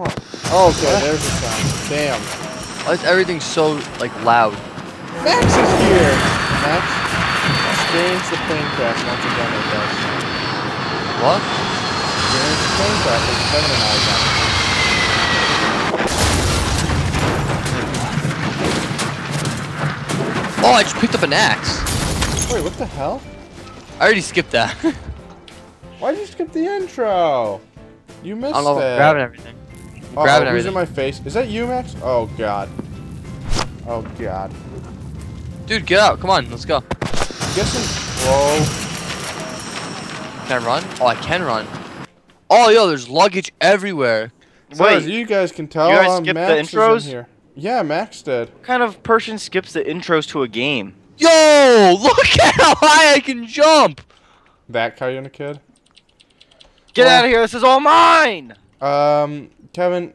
Oh, okay, there's the sound. Damn. Why is everything so like loud? Max is here. Max, experience the plane crash once again with us. What? Experience the plane crash with Kevin and I again. Oh, I just picked up an axe. Wait, what the hell? I already skipped that. Why'd you skip the intro? You missed I don't know. it. Grabbing everything. Uh-oh, grabbing who's everything. in my face? Is that you, Max? Oh, God. Oh, God. Dude, get out. Come on, let's go. Get some... Whoa. Can I run? Oh, I can run. Oh, yo, there's luggage everywhere. So as Wait, you guys can tell, you guys uh, skipped the Max is in intros? here. Yeah, Max did. what kind of person skips the intros to a game? Yo, look at how high I can jump. That Kayuna kid. Get Well- out of here! This is all mine. Um, Kevin.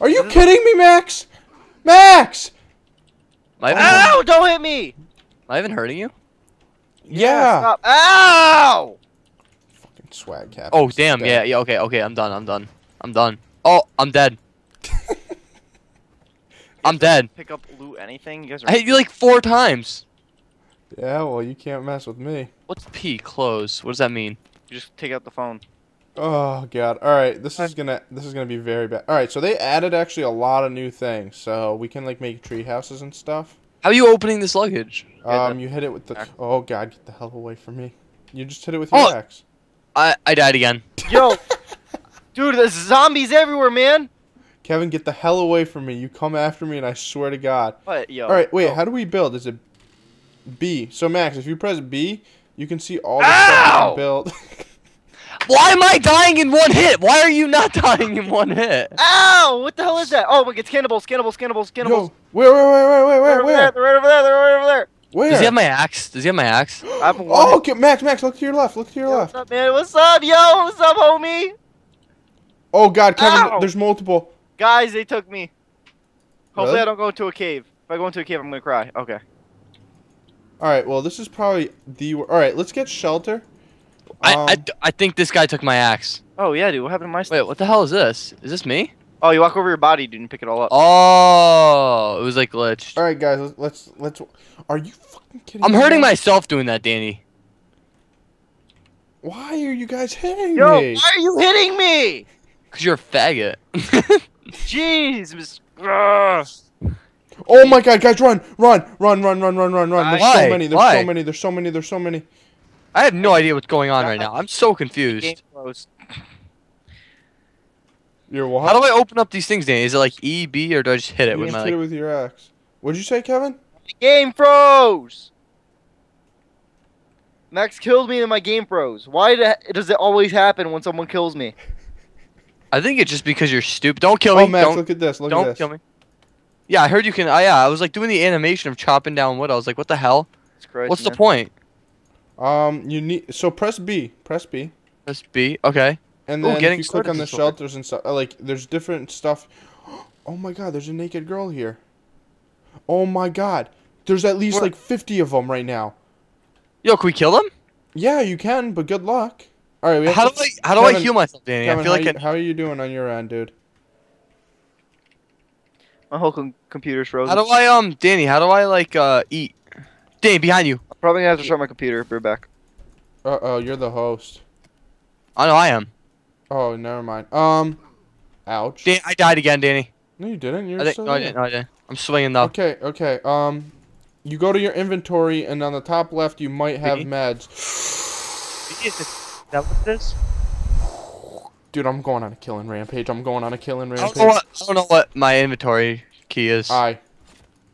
Are you kidding me, Max? Max! I even, Ow! Don't hit me! am I even hurting you? Yeah. Stop! Ow! Fucking swag cap. Oh, damn. Yeah, yeah. Okay, okay. I'm done. I'm done. I'm done. Oh, I'm dead. I'm dead. Pick up loot anything? You guys are. I hit you like four times. Yeah, well, you can't mess with me. What's P? Close. What does that mean? You just take out the phone. Oh god. All right, this is gonna this is gonna be very bad. All right, so they added actually a lot of new things, so we can like make tree houses and stuff. How are you opening this luggage? Um, you hit it with the. Oh god, get the hell away from me! You just hit it with your Oh! axe. I I died again. Yo, dude, there's zombies everywhere, man. Kevin, get the hell away from me! You come after me, and I swear to God. What? Yo. All right, wait. yo. How do we build? Is it B? So Max, if you press B, you can see all the stuff you Ow! can build. Why am I dying in one hit? Why are you not dying in one hit? Ow! What the hell is that? Oh, look, it's cannibals, cannibals, cannibals, cannibals. Yo, where, where, where, where, where, where, over there. where? They're right over there. They're right over there. Where? Does he have my axe? Does he have my axe? I have one. Oh, okay, Max, Max, look to your left. Look to your Yo, left. What's up, man? What's up, yo? What's up, homie? Oh God, Kevin, Ow! there's multiple. Guys, they took me. Hopefully, Really? I don't go into a cave. If I go into a cave, I'm gonna cry. Okay. All right, well, this is probably the. All right, let's get shelter. I, I Um, I think this guy took my axe. Oh yeah, dude. What happened to my stuff? Wait, what the hell is this? Is this me? Oh, you walk over your body, dude, and pick it all up. Oh, it was like glitched. All right, guys, let's let's. let's are you fucking kidding? Me? I'm me, hurting myself doing that, Danny. Why are you guys hitting Yo, me? why are you hitting me? Cause you're a faggot. Jeez, Miss. Oh my God, guys, run, run, run, run, run, run, run, run! There's Why? so many. There's Why? so many. There's so many. There's so many. I have no idea what's going on right now. I'm so Game confused. closed. You're what? How do I open up these things, Danny? Is it like E, B, or do I just hit it You with my hit it with your axe. What'd you say, Kevin? Game froze. Max killed me and my game froze. Why does it always happen when someone kills me? I think it's just because you're stupid. Don't kill Oh, me. Max, don't look at this. Look at don't this. kill me. Yeah, I heard you can. Uh, yeah, I was like doing the animation of chopping down wood. I was like, what the hell? It's crazy, What's the point? Um, you need so press B. Press B. Press B. Okay. And Ooh, then if you click on the shelters and stuff, like there's different stuff. Oh my god, there's a naked girl here. Oh my god, there's at least Where? like 50 of them right now. Yo, can we kill them? Yeah, you can, but good luck. All right, we have How to- do I how do I heal myself, Danny? Kevin, I feel how, like you, I, how are you doing on your end, dude? My whole com- computer's frozen. how do I um Danny? How do I like uh eat? Danny, behind you. I'm probably gonna have to shut my computer. Be right back. Uh oh, you're the host. I know I am. Oh, never mind. Um, ouch. Dan- I died again, Danny. No, you didn't. You're I think, still no, I didn't. No, I didn't. I'm swinging though. Okay, okay. Um, you go to your inventory, and on the top left, you might have Me? meds. Is that what it is? Dude, I'm going on a killing rampage. I'm going on a killing I rampage. don't, know what, I don't know what my inventory key is. Aye.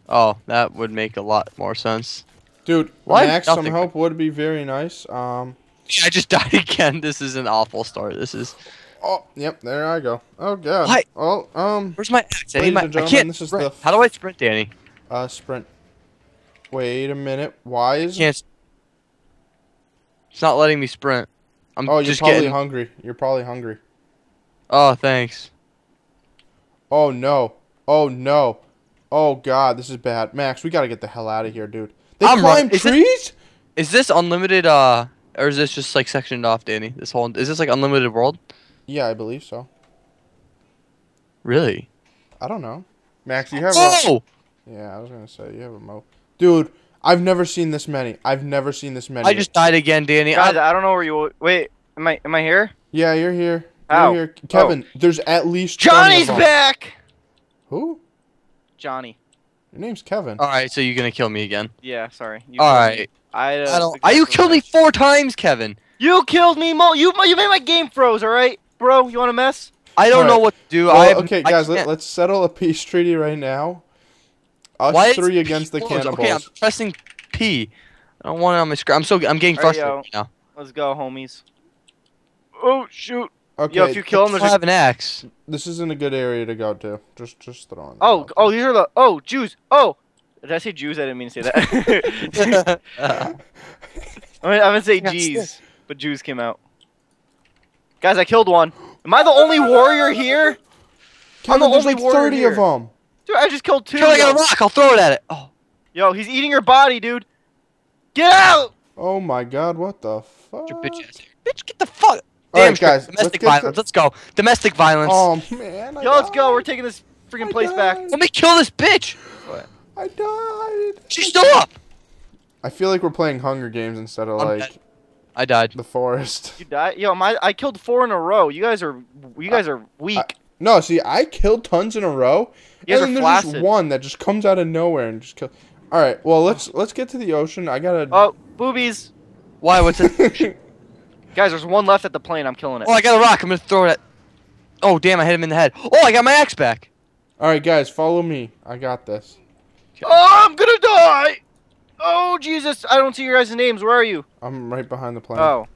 oh, that would make a lot more sense. Dude, Max, some help would be very nice. Um, I just died again. This is an awful start. This is. oh, yep, there I go. Oh god. Why? Well, um, Where's my axe? I, my, I can't. this is sprint. the- How do I sprint, Danny? uh, sprint. Wait a minute. Why is? Can't. It's not letting me sprint. I'm oh, you're just probably getting. hungry. You're probably hungry. Oh, thanks. Oh no. Oh no. Oh god, this is bad. Max, we gotta get the hell out of here, dude. They I'm climb run- is it- trees? Is this unlimited? Uh, or is this just like sectioned off, Danny? This whole is this like unlimited world? Yeah, I believe so. Really? I don't know. Max, you have a Oh! yeah. I was gonna say you have a mo. Dude, I've never seen this many. I've never seen this many. I just died again, Danny. Guys, I, I don't know where you. Wait, am I? Am I here? yeah, you're here. How? You're here, Kevin. There's at least Johnny's back. Who? Johnny. Your name's Kevin. all right, so you're gonna kill me again. Yeah, sorry. You All killed me. right. I, uh, I don't. the I, you guy killed me four times, Kevin. You killed me, Mo. You you made my game froze. All right, bro. You want to mess? I don't All know what to do. Well, I have, okay, I guys, let, let's settle a peace treaty right now. Us Why three against the P closed? cannibals. Okay, I'm pressing P. I don't want it on my screen. I'm so I'm getting All right, frustrated right now. Let's go, homies. Oh shoot. Okay, Yo, if you kill him, I there's don't a have an axe. this isn't a good area to go to. Just, just throwing. that Oh, oh, these are the oh Jews. Oh, did I say Jews? I didn't mean to say that. Uh, I mean, I'm gonna say Yeah, G's, but Jews came out. Guys, I killed one. Am I the only warrior here? there. Kevin, the there's only like warrior thirty here. of them. Dude, I just killed two. Kill, I got a yo. rock. I'll throw it at it. Oh, Yo, he's eating your body, dude. Get out! Oh my God, what the fuck? your bitch ass. Bitch, get the fuck. All Damn right, straight. guys, let's Domestic to- violence. Let's go. Domestic violence. Oh man, I Yo, let's go. We're taking this freaking I place back. Let me kill this bitch. I died. She's still up. I feel like we're playing Hunger Games instead of I'm like dead. I died. the forest. You die? Yo, my I killed four in a row. You guys are you guys are weak. No, see, I killed tons in a row, You and then are there's just one that just comes out of nowhere and just kills. All right, well let's let's get to the ocean. I gotta. oh, boobies. Why? What's it? Guys, there's one left at the plane. I'm killing it. Oh, I got a rock. I'm gonna throw it at. Oh, damn! I hit him in the head. Oh, I got my axe back. All right, guys, follow me. I got this. Oh, I'm gonna die. Oh Jesus! I don't see your guys' names. Where are you? I'm right behind the plane. Oh,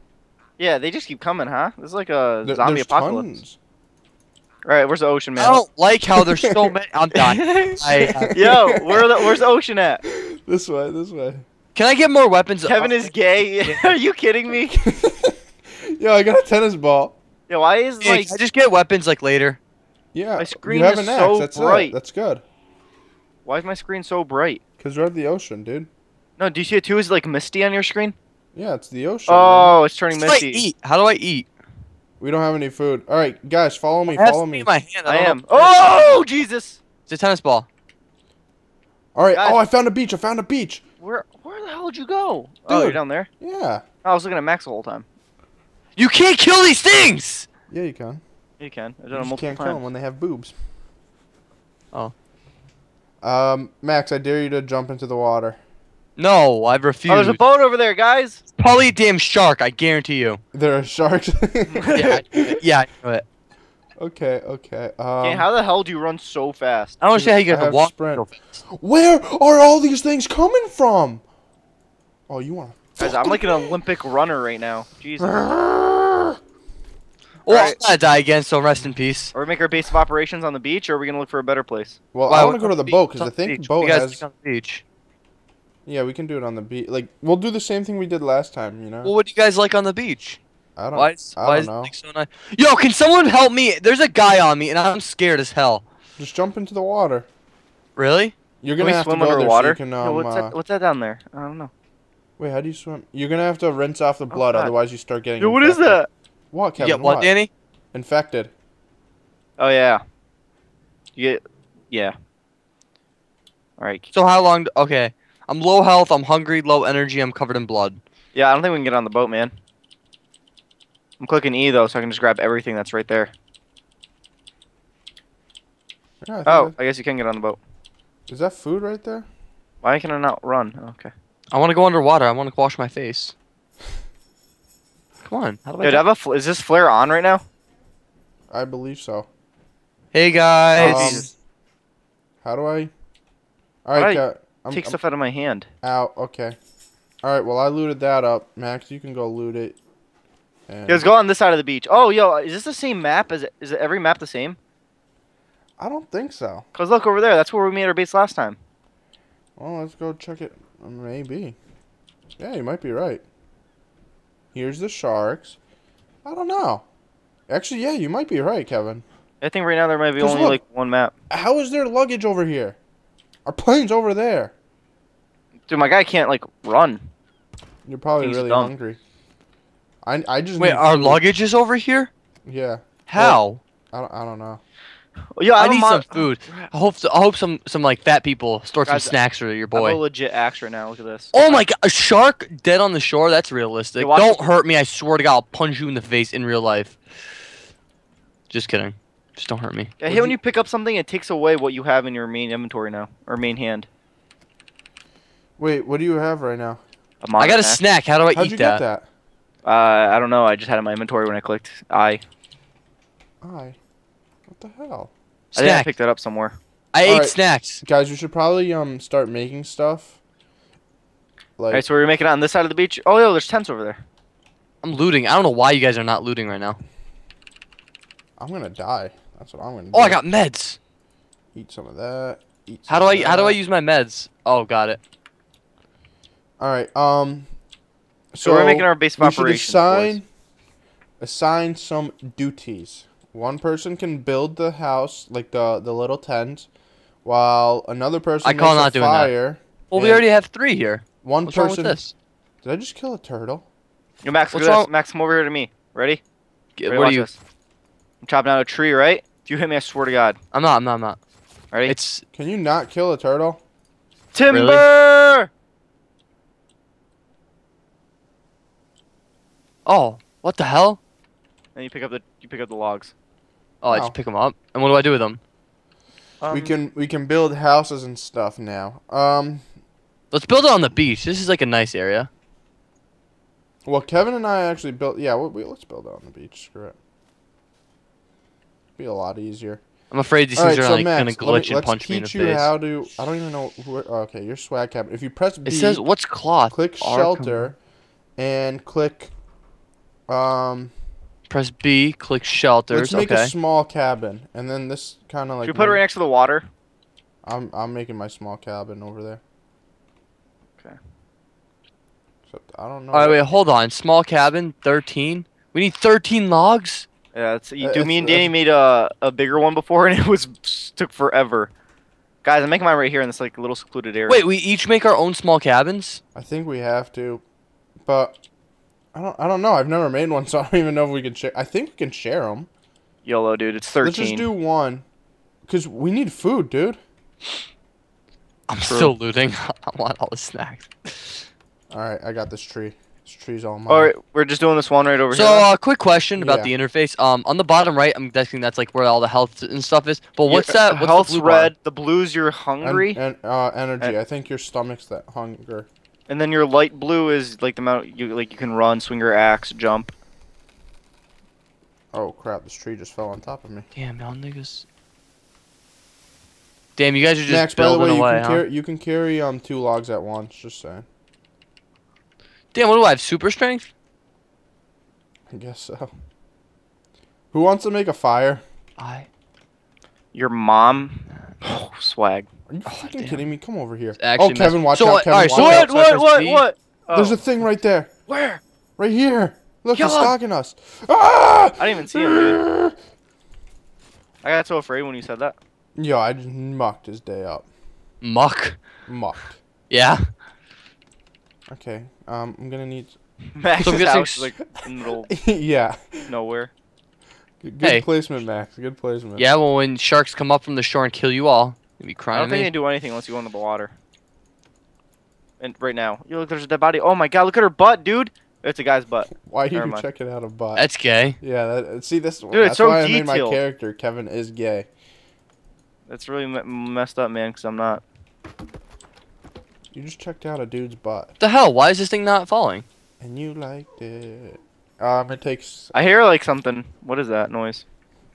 yeah. They just keep coming, huh? This is like a There- zombie there's apocalypse. tons. All right, where's the ocean, man? I don't like how there's so many. I'm done. I, uh, Yo, where the, where's the ocean at? This way, this way. Can I get more weapons? Kevin is gay. Are you kidding me? Yo, I got a tennis ball. Yo, why is Hey, like can I just get weapons like later. Yeah, My screen you have is an axe. so That's bright. it. That's good. why is my screen so bright? Cause we're at the ocean, dude. No, do you see it too? Is it like misty on your screen? Yeah, it's the ocean. man. Oh, it's turning How do I misty. eat? How do I eat? We don't have any food. All right, guys, follow me. It Follow me. my hand. I don't am. Oh Jesus! It's a tennis ball. All right. Guys. Oh, I found a beach. I found a beach. Where where the hell did you go? Oh, you're Dude. down there. Yeah. I was looking at Max the whole time. You can't kill these things. Yeah, you can. You can. I've You it just multiple can't kill them when they have boobs. Oh. Um, Max, I dare you to jump into the water. No, I Oh, refuse. there's a boat over there, guys. Probably a damn shark. I guarantee you. There are sharks. Yeah, I yeah, I knew it. Okay. Okay. Um, Okay, how the hell do you run so fast? I don't understand how you I get to have walk sprint. so fast. where are all these things coming from? Oh, you want? Guys, I'm like an Olympic runner right now. Jesus. to? Well, Alright. I'm gonna die again, so rest in peace. Or we make our base of operations on the beach, or are we gonna look for a better place? Well, Why I want to go to the on boat because I It's on the think boat you guys has. on the beach. Yeah, we can do it on the beach. Like we'll do the same thing we did last time. You know. Well, what do you guys like on the beach? I don't. Why is, I why don't is know. it so nice? Yo, can someone help me? There's a guy on me, and I'm scared as hell. Just jump into the water. Really? You're gonna have swim to go there underwater? so you can Yo, um. what's, uh, that, what's that down there? I don't know. Wait, how do you swim? You're gonna have to rinse off the oh, blood, Oh, God. otherwise you start getting. Yo, what is infected. that? What, You Kevin? get what, Danny? Infected. Oh yeah. You get yeah. All right. So how long? d- Okay, I'm low health. I'm hungry. Low energy. I'm covered in blood. Yeah, I don't think we can get on the boat, man. I'm clicking E though, so I can just grab everything that's right there. Yeah, I Oh, I guess you can get on the boat. is that food right there? Why can I not run? Okay. I want to go underwater. I want to wash my face. Come on. How do I? Dude, do- I have a fl- is this flare on right now? I believe so. Hey guys. Um, How do I? All How I I'm, Take I'm stuff out of my hand. out. Okay. All right. Well, I looted that up. Max, you can go loot it. And Guys, go on this side of the beach. Oh, yo, is this the same map? Is it? Is it every map the same? I don't think so. Cause look over there. That's where we made our base last time. Well, let's go check it. Maybe. Yeah, you might be right. Here's the sharks. I don't know. Actually, yeah, you might be right, Kevin. I think right now there might be only look. like one map. How is there luggage over here? Our plane's over there. Dude, my guy can't like run. You're probably He's really dumb. hungry. I I just Wait, need our food. luggage is over here. Yeah, How? I don't, I don't know. Yeah, I I'm need mo- some food. I hope I hope some some like fat people store some snacks for your I have a legit axe right now. Look at this. Oh my god, a shark dead on the shore? That's realistic. Yeah, Don't this. hurt me, I swear to god, I'll punch you in the face in real life. Just kidding. Just don't hurt me. I hate when you pick up something, it takes away what you have in your main inventory now, or main hand. Wait, what do you have right now? A I modern got a snack, how do I How'd eat you that? get that? Uh, I don't know. I just had it in my inventory when I clicked I. I. What the hell? I think I Snack. picked that up somewhere. I ate Alright. snacks. Guys, we should probably um start making stuff. Like Alright, so we're making it on this side of the beach. Oh, yo, there's tents over there. I'm looting. I don't know why you guys are not looting right now. I'm gonna die. That's what I'm gonna do. Oh, I got meds. eat some of that. Eat How do some I of how do I use my meds? Oh, got it. All right. Um. So, we're making our base of we should operations. assign boys. assign some duties. One person can build the house, like the the little tent, while another person I call makes not a doing that. fire. Well, we already have three here. One What's wrong with person. this? Did I just kill a turtle? Yo, Max, look What's at wrong- this. Max, come over here to me. Ready? G- Ready, What are you? this. I'm chopping down a tree, right? If you hit me, I swear to God. I'm not. I'm not. I'm not. Ready? It's Can you not kill a turtle? Timber! oh, what the hell? And you pick up the you pick up the logs. Oh, I Oh. just pick them up. And what do I do with them? Um, we can we can build houses and stuff now. Um. Let's build it on the beach. This is like a nice area. Well, Kevin and I actually built. Yeah, we, we, let's build it on the beach. Screw it. Be a lot easier. I'm afraid these All things right, are so like Max, gonna glitch me, and punch me in the face. Let's teach you face. how to. I don't even know. Who, okay, your swag cabinet. If you press B, It says what's cloth? click shelter, and click. Um, Press B. Click shelters. let's make okay. a small cabin, and then this kind of like. Should we put it right next to the water? I'm I'm making my small cabin over there. Okay. Except I don't know. All right, wait, hold on. Small cabin, 13. We need 13 logs. Yeah, it's, you, Uh, do me and it's- Danny made a, a bigger one before, and it was took forever. Guys, I'm making mine right here in this like little secluded area. Wait, we each make our own small cabins. I think we have to, but I don't. I don't know. I've never made one, so I don't even know if we can share. I think we can share them. YOLO, dude. It's thirteen. Let's just do one, cause we need food, dude. I'm True. still looting. I want all the snacks. All right, I got this tree. This tree's all mine. All right, we're just doing this one right over So, here. uh, quick question about Yeah. the interface. Um, on the bottom right, I'm guessing that's like where all the health and stuff is. But Your- what's that? What's Health's the blue bar? red. The blue's you're hungry, and, and uh, energy. I think your stomach's that hunger. Then your light blue is like the amount you like you can run, swing your axe, jump. Oh crap! This tree just fell on top of me. Damn, y'all niggas. Damn, you guys are just Max, by the building way, you away, can huh? carry you can carry um two logs at once. Just saying. Damn, what do I have? Super strength? I guess so. Who wants to make a fire? I. Your mom. Oh, swag. Are you fucking damn. kidding me? Come over here. actually Oh, Kevin, watch So, out! what- Kevin, alright, watch so out! what- what- what- what- Oh, There's a thing right there, where? right here. Look, Kill he's him. stalking us. Ah! I didn't even see him, dude. I got so afraid when you said that. Yo, I just mucked his day up. Muck. Mucked. Yeah. Okay. Um, I'm gonna need. Max's I'm guessing house s- is like in the middle yeah. of nowhere. Good Hey. placement, Max. Good placement. Yeah, well, when sharks come up from the shore and kill you all, you'd be I don't think me. they do anything unless you go into the water. And right now, you look, there's a dead body. Oh my god, look at her butt, dude. It's a guy's butt. Why are Never you mind. checking out a butt? That's gay. yeah. That, see this. it's that's so why I made my character Kevin is gay. That's really me- messed up, man. Cause I'm not. You just checked out a dude's butt, What the hell? Why is this thing not falling? and you liked it. Um, it takes I hear like something. What is that noise?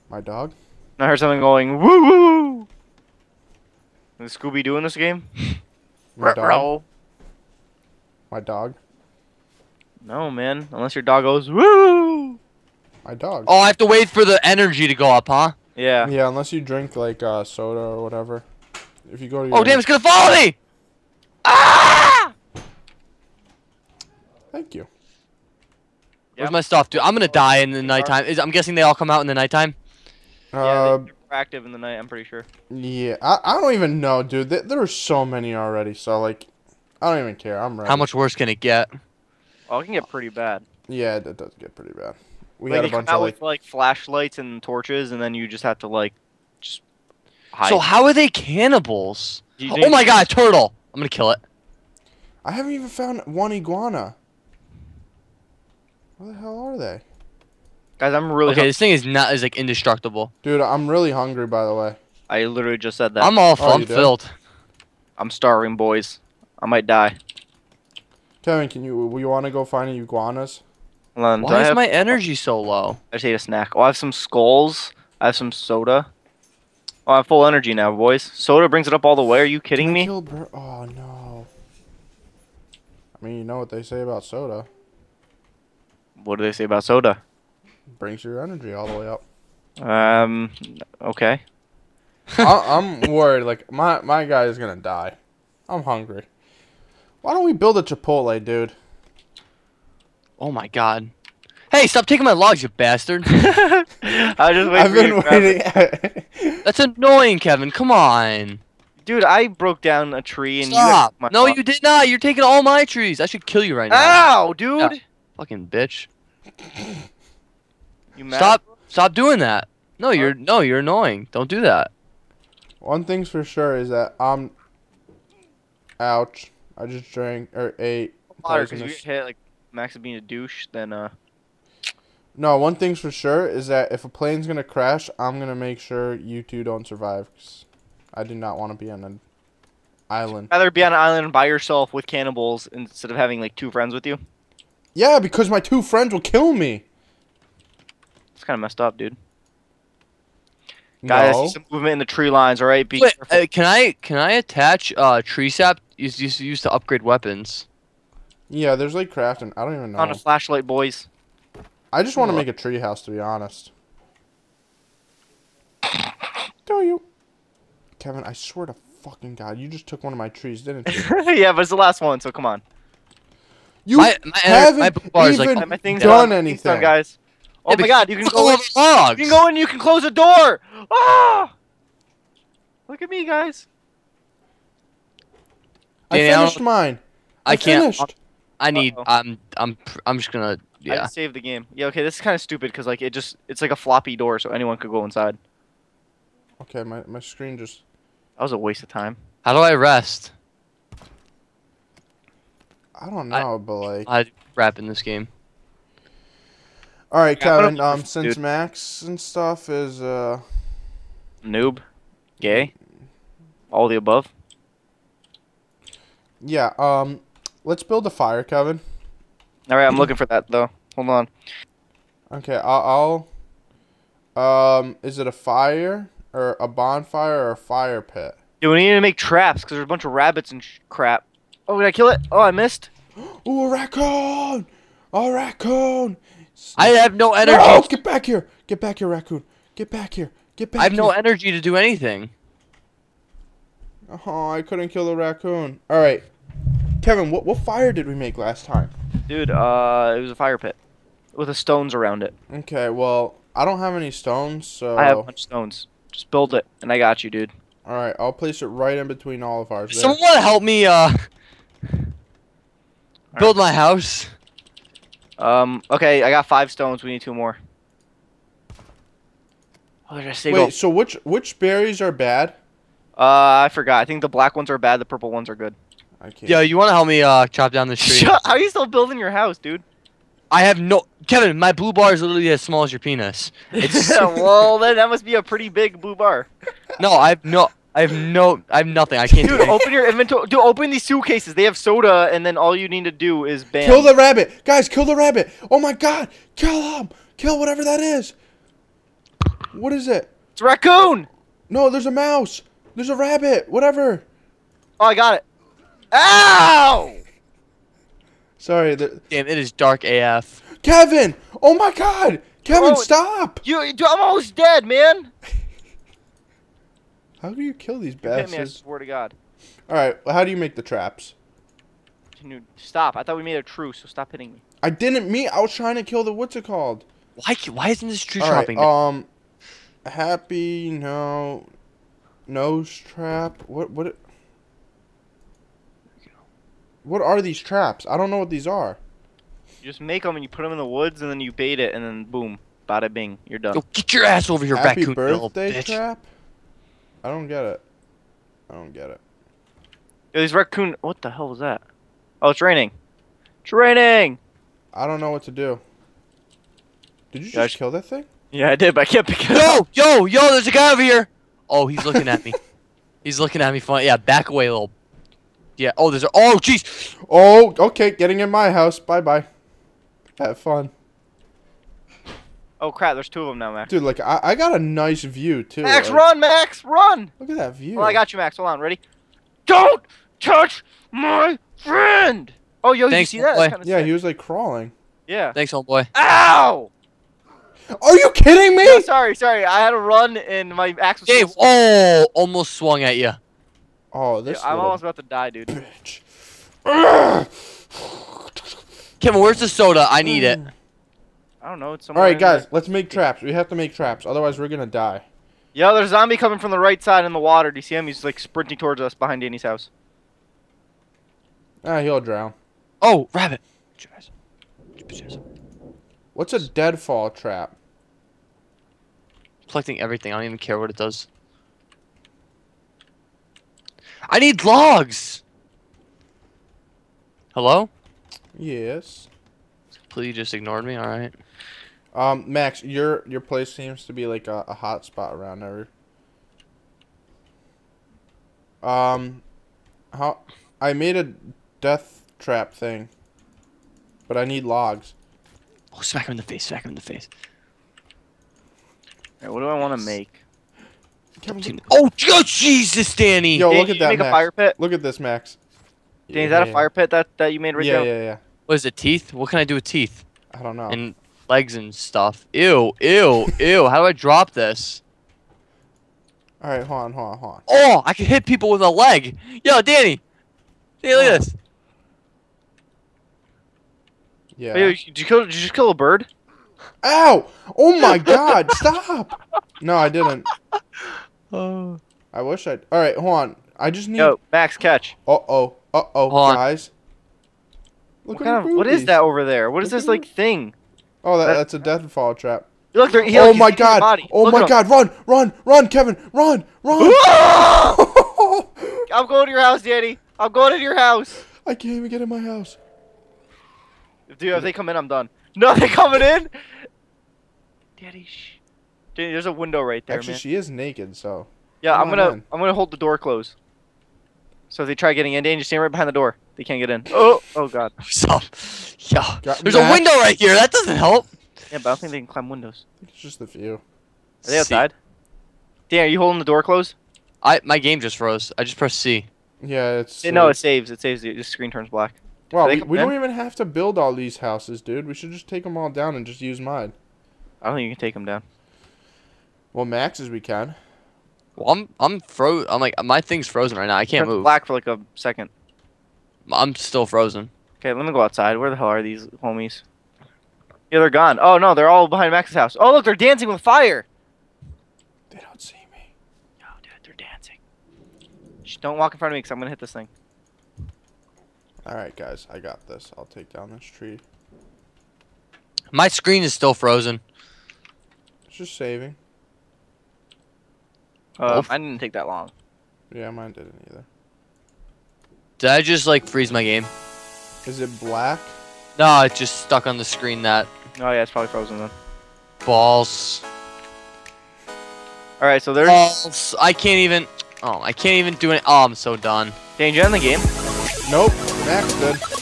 my dog. I heard something going woo woo. Is Scooby Doo in this game? My dog. Ruh-roh. My dog. No, man. Unless your dog goes woo. My dog. Oh, I have to wait for the energy to go up, huh? Yeah. Yeah, unless you drink like uh, soda or whatever. If you go to Oh, damn, it's gonna follow me! Ah! Thank you. Where's Yep. my stuff, dude? I'm gonna die in the nighttime. Is, I'm guessing they all come out in the nighttime. Uh, they- they're active in the night. I'm pretty sure. yeah. I, I don't even know, dude. There, there are so many already. So like, I don't even care. I'm ready. How much worse can it get? Oh, it can get pretty bad. Yeah, that does get pretty bad. We like got they a bunch of like. with like flashlights and torches, and then you just have to like just hide. So how are they cannibals? Oh my god, turtle! I'm gonna kill it. I haven't even found one iguana. Where the hell are they? Guys, I'm really. Okay, hung- this thing is not is like indestructible. Dude, I'm really hungry, by the way. I literally just said that. I'm all full. Oh, I'm filled. I'm starving, boys. I might die. Kevin, can you, we want to go find iguanas? Hold on. do I Why is have- my energy so low? I just ate a snack. Oh, I have some skulls. I have some soda. Oh, I have full energy now, boys. Soda brings it up all the way. Are you kidding me? kill bir- oh, no. I mean, you know what they say about soda. What do they say about soda? Brings your energy all the way up. Um. Okay. I, I'm worried. Like, my, my guy is going to die. I'm hungry. Why don't we build a Chipotle, dude? Oh my god. Hey, stop taking my logs, you bastard. I was just waiting I've for been to waiting. That's annoying, Kevin. Come on. Dude, I broke down a tree and Stop. you. No, you did not. You're taking all my trees. I should kill you right now. Ow, dude! Fucking bitch. You mad? Stop. Stop doing that. No, you're no, you're annoying. Don't do that. One thing's for sure is that I'm. Ouch. I just drank or ate. Water, because you hit like Max of being a douche, then uh. No, one thing's for sure is that if a plane's gonna crash, I'm gonna make sure you two don't survive. 'cause I do not want to be on an island. Rather be on an island by yourself with cannibals instead of having like two friends with you. Yeah, because my two friends will kill me. It's kind of messed up, dude. Guys, I no. see some movement in the tree lines. All right, be Wait, careful. uh, can I can I attach uh tree sap used used used to upgrade weapons? Yeah, there's like crafting. I don't even know. on a flashlight, boys. I just want to make a tree house, to be honest. Do you? Kevin, I swear to fucking God, you just took one of my trees, didn't you? yeah, but it's the last one, so come on. You My- my haven't my blue bar is, like, even My, my done done. Thing's done, anything. guys. Oh Yeah, my God, you can look go. In, the logs. you can go in. You can close the door. Ah! Look at me, guys. I Danny, I finished mine. I can't. Finished. I need. Uh-oh. I'm. I'm. I'm just gonna. I Yeah. just saved the game. Yeah, okay, this is kind of stupid because like it just it's like a floppy door, so anyone could go inside. Okay, my, my screen just. That was a waste of time. How do I rest? I don't I- know, but like. I rap in this game. All right, Yeah, Kevin. Um, since dude. Max and stuff is uh. Noob, gay, all the above. Yeah. Um, let's build a fire, Kevin. All right, I'm looking for that though. Hold on. Okay, I'll, I'll. Um, is it a fire or a bonfire or a fire pit? Dude, we need to make traps because there's a bunch of rabbits and sh- crap. Oh, did I kill it? Oh, I missed. Ooh, a raccoon! A raccoon! I have no No, energy. get back here! Get back here, raccoon! Get back here! Get back here! I have no energy to do anything. Oh, I couldn't kill the raccoon. All right, Kevin, what what fire did we make last time? Dude, uh, it was a fire pit with the stones around it. Okay, well, I don't have any stones, so I have a bunch of stones. Just build it, and I got you, dude. all right, I'll place it right in between all of ours. Does There. someone want to help me? Uh. Build my house. Um, okay, I got five stones. We need two more. Oh, did I say go? Wait, so which which berries are bad? Uh, I forgot. I think the black ones are bad. The purple ones are good. I can't. Yo, you want to help me uh chop down this tree? Shut, how are you still building your house, dude? I have no. Kevin, my blue bar is literally as small as your penis. It's well, then that must be a pretty big blue bar. no. I have no. I have no. I have nothing. I can't do Dude, it. open your inventory. Dude, open these suitcases. They have soda, and then all you need to do is bam. Kill the rabbit, guys! Kill the rabbit! Oh my God! Kill him! Kill whatever that is. What is it? It's a raccoon. No, there's a mouse. There's a rabbit. Whatever. Oh, I got it. Ow! Sorry, the, Damn, it is dark AF. Kevin. Oh my God, Kevin, Oh, stop! You, dude, I'm almost dead, man. How do you kill these Hit me, I swear to God. All right, well, how do you make the traps? Can you stop? I thought we made a truce, so stop hitting me. I didn't mean. I was trying to kill the what's it called? Why? Why isn't this tree All right, chopping? um, happy no, noose trap. What what? What are these traps? I don't know what these are. You just make them and you put them in the woods, and then you bait it, and then boom, bada bing, you're done. Yo, get your ass over here, Happy raccoon, you little birthday bitch. trap. I don't get it. I don't get it. Yo, these raccoon. What the hell was that? Oh, it's raining. It's raining. I don't know what to do. Did you Yeah, just kill that thing? Yeah, I did, but I can't pick it up. Yo, yo, yo, there's a guy over here. Oh, he's looking at me. He's looking at me funny. Yeah, back away a little. Yeah. Oh, there's a. Oh, jeez. Oh, okay. Getting in my house. Bye bye. Have fun. Oh crap! There's two of them now, Max. Dude, like, I, I got a nice view, too. Max, like, run, Max, run! Look at that view. Well, I got you, Max. Hold on, ready? Don't touch my friend. Oh, yo, Thanks, you see that? That's kinda Yeah, sick. he was, like, crawling. Yeah. Thanks, old boy. Ow! Are you kidding me? No, sorry, sorry. I had to run and my axe was. Dave. Oh, almost swung at you. Oh, Yeah, this I'm almost about to die, dude. bitch. Kevin, where's the soda? I need it. I don't know. It's All somewhere. right, in there. guys, let's make traps. We have to make traps, otherwise we're gonna die. Yo, there's a zombie coming from the right side in the water. Do you see him? He's like sprinting towards us behind Danny's house. Ah, he'll drown. Oh, rabbit. What's a deadfall trap? Collecting everything. I don't even care what it does. I need logs. Hello? Yes. Please just ignored me. All right. Um, Max, your your place seems to be like a, a hot spot around there. Um, how I made a death trap thing, but I need logs. Oh, smack him in the face. Smack him in the face. Alright, what do I want to make? Kevin, Oh, oh, Jesus, Danny. Yo, Danny, look did at that, make a Max. fire pit? Look at this, Max. Danny, is that a fire pit that, that you made right Yeah, there? yeah, yeah. Yeah. What is it? Teeth? What can I do with teeth I don't know. and legs and stuff? Ew, ew, ew. How do I drop this? All right, hold on, hold on, hold on. Oh, I can hit people with a leg. Yo, Danny. Danny, look at this. Yeah. Hey, yo, did you kill? Did you just kill a bird? Ow! Oh my God! Stop! No, I didn't. Oh. I wish I'd. All right, hold on. I just need. Yo, Max, catch. Uh oh. Uh oh, Hold on. guys. Look What kind of? What is that over there? What is Look this like thing? Oh, that, That- that's a deadfall trap. Look, there, he, oh look, my God! Oh Look my at him. God! Run! Run! Run, Kevin! Run! Run! I'm going to your house, Danny. I'm going to your house. I can't even get in my house. Dude, if they come in, I'm done. No, they coming in. Daddy, shh. Danny, there's a window right there, Actually, man. she is naked, so. Yeah, come I'm gonna in. I'm gonna hold the door closed. So if they try getting in, Danny, just stand right behind the door. They can't get in. Oh, oh God. So, yo, Got there's a window right here. That doesn't help. Yeah, but I don't think they can climb windows. It's just a few. Are they C. outside? Dan, are you holding the door closed? I my game just froze. I just pressed C. Yeah, it's. Eh, no, it saves. It saves. The the screen turns black. Wow, we, we don't even have to build all these houses, dude. We should just take them all down and just use mine. I don't think you can take them down. Well, max maxes we can. Well, I'm I'm fro. I'm like my thing's frozen right now. I can't move. black for like a second. I'm still frozen. Okay, let me go outside. Where the hell are these homies? Yeah, they're gone. Oh no, they're all behind Max's house. Oh look, they're dancing with fire. They don't see me. No, dude, they're dancing. Shh, don't walk in front of me, cause I'm gonna hit this thing. All right, guys, I got this. I'll take down this tree. My screen is still frozen. It's just saving. Uh, Oof. I didn't take that long. Yeah, mine didn't either. Did I just like freeze my game? Is it black? No, it just stuck on the screen. That Oh yeah, it's probably frozen then. balls. All right, so there's. Balls. I can't even. Oh, I can't even do it. Oh, I'm so done. Danger you in the game? Nope. Max did.